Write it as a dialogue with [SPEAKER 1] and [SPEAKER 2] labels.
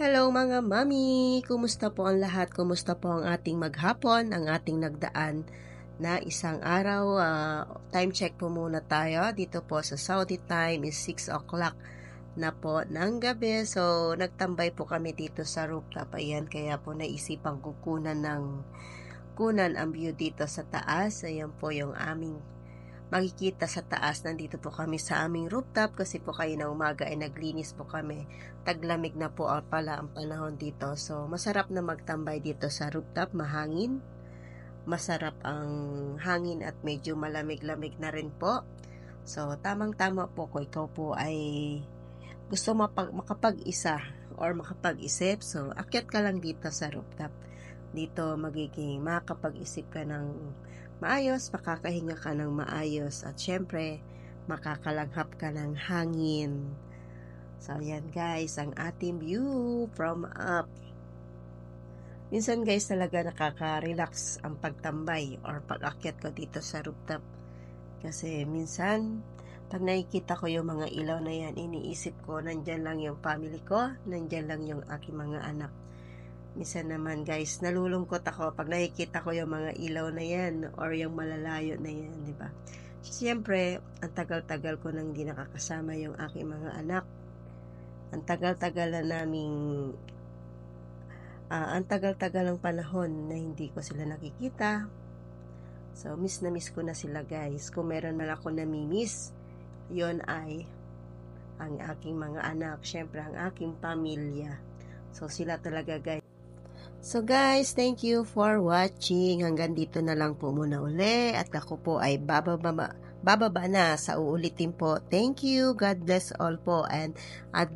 [SPEAKER 1] Hello mga mami! Kumusta po ang lahat? Kumusta po ang ating maghapon, ang ating nagdaan na isang araw? Uh, time check po muna tayo. Dito po sa Saudi time is 6 o'clock na po ng gabi. So, nagtambay po kami dito sa rooftop. Ayan, kaya po naisipang kukunan ng kunan ang view dito sa taas. Ayan po yung aming makikita sa taas. Nandito po kami sa aming rooftop kasi po kayo na umaga ay naglinis po kami. Taglamig na po pala ang panahon dito. So, masarap na magtambay dito sa rooftop. Mahangin. Masarap ang hangin at medyo malamig-lamig na rin po. So, tamang-tama po ko ikaw po ay gusto mapag makapag-isa or makapag-isip. So, akyat ka lang dito sa rooftop. Dito magiging makakapag-isip ka ng maayos, makakahinga ka ng maayos at syempre, makakalanghap ka ng hangin. So, yan guys, ang ating view from up. Minsan guys, talaga nakaka-relax ang pagtambay or pag-akyat ko dito sa rooftop. Kasi minsan, pag nakikita ko yung mga ilaw na yan, iniisip ko, nandyan lang yung family ko, nandyan lang yung aking mga anak. Minsan naman guys, nalulungkot ako pag nakikita ko yung mga ilaw na yan or yung malalayo na yan, di ba? Siyempre, ang tagal-tagal ko nang di nakakasama yung aking mga anak. Ang tagal-tagal na naming uh, ang tagal-tagal ng panahon na hindi ko sila nakikita. So, miss na miss ko na sila guys. Kung meron man ako namimiss, yon ay ang aking mga anak, syempre ang aking pamilya. So, sila talaga guys. So guys, thank you for watching. Hanggang dito na lang po muna uli. At ako po ay bababa, bababa na sa uulitin po. Thank you. God bless all po. And advice